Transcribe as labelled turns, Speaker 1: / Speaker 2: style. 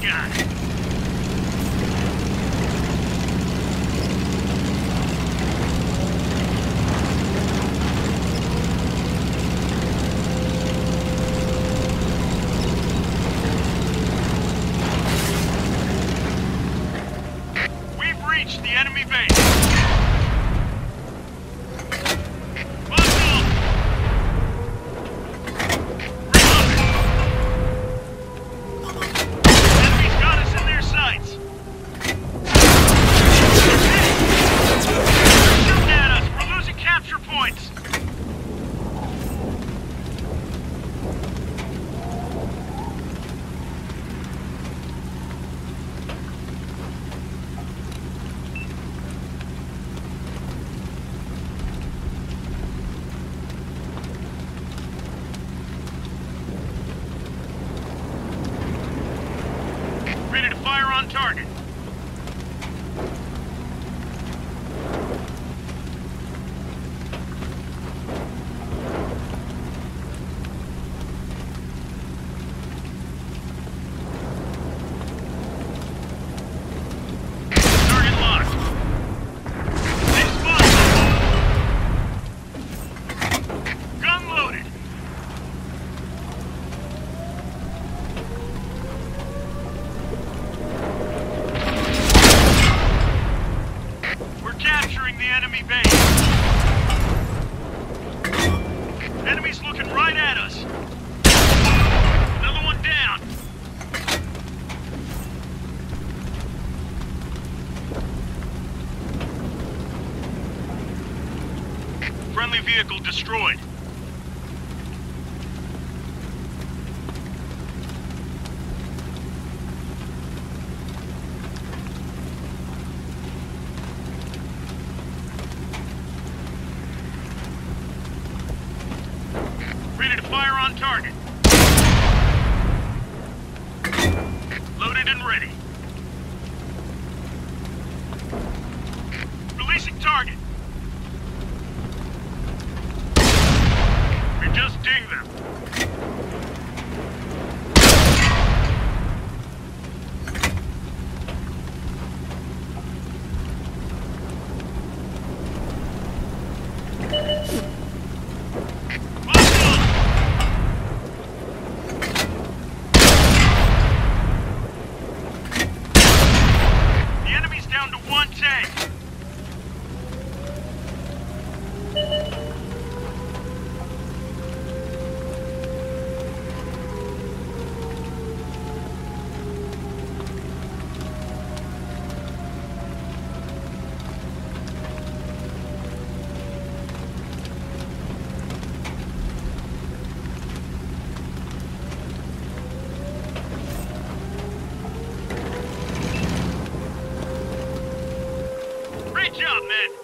Speaker 1: bad fire on target. Friendly vehicle destroyed. Ready to fire on target. Loaded and ready. Releasing target. We them. The enemy's down to one tank. Great job, men.